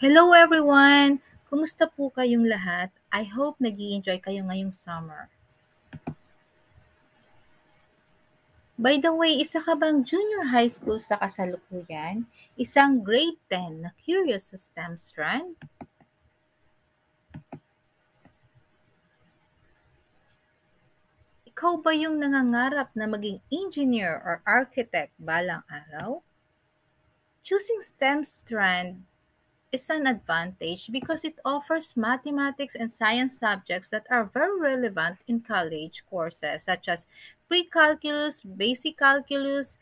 Hello everyone! Kumusta po kayong lahat? I hope nag enjoy kayo ngayong summer. By the way, isa ka bang junior high school sa kasalukuyan? Isang grade 10 na curious sa STEM strand? Ikaw ba yung nangangarap na maging engineer or architect balang araw? Choosing STEM strand is an advantage because it offers mathematics and science subjects that are very relevant in college courses such as pre-calculus, basic calculus,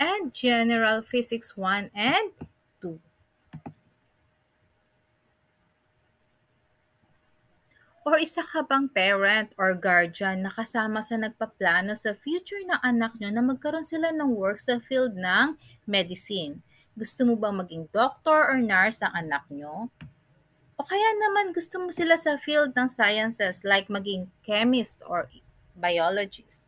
and general physics 1 and 2. Or isa ka bang parent or guardian na kasama sa nagpaplano sa future ng anak nyo na magkaroon sila ng work sa field ng medicine? Gusto mo bang maging doctor or nurse ang anak nyo? O kaya naman gusto mo sila sa field ng sciences like maging chemist or biologist?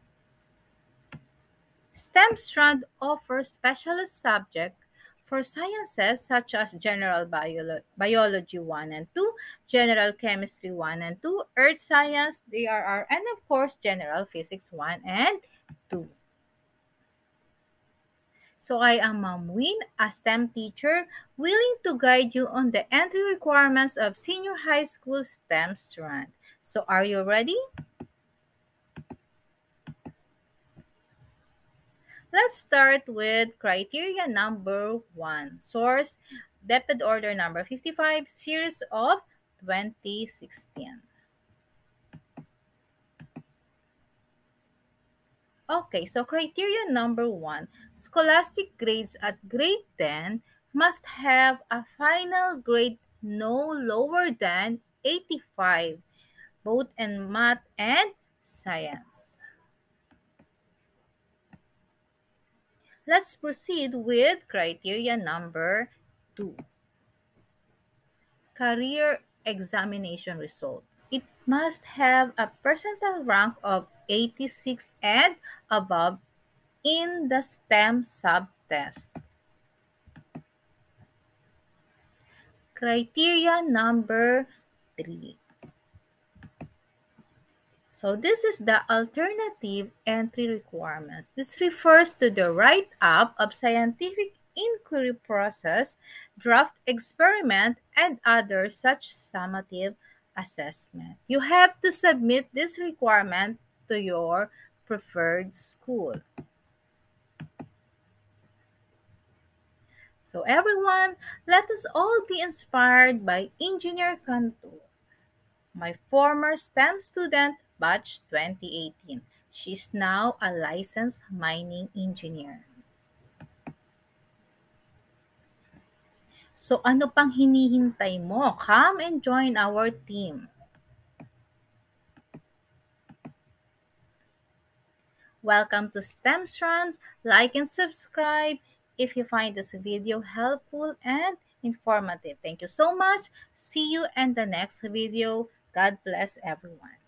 STEM strand offers specialist subject for sciences such as general Biolo- biology 1 and 2, general chemistry 1 and 2, earth science, DRR, and of course general physics 1 and 2. So I am Ma'am Win, a STEM teacher, willing to guide you on the entry requirements of senior high school STEM strand. So are you ready? Let's start with criteria number one. Source, DepEd Order number 55, series of 2016. Okay, so criteria number one scholastic grades at grade 10 must have a final grade no lower than 85, both in math and science. Let's proceed with criteria number two career examination result. It must have a percentile rank of 86 and above in the STEM subtest. Criteria number three. So this is the alternative entry requirements. This refers to the write-up of scientific inquiry process, draft experiment, and other such summative assessment. You have to submit this requirement to your preferred school. So everyone, let us all be inspired by Engineer Cantu, my former STEM student, batch 2018. She's now a licensed mining engineer. So ano pang hinihintay mo? Come and join our team. Welcome to STEM Strand. Like and subscribe if you find this video helpful and informative. Thank you so much. See you in the next video. God bless everyone.